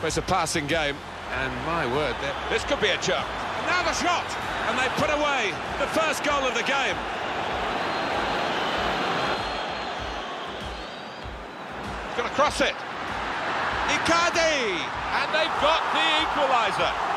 Well, it's a passing game, and my word, this could be a chance. Now the shot, and they put away the first goal of the game. He's Going to cross it. Icardi! And they've got the equaliser.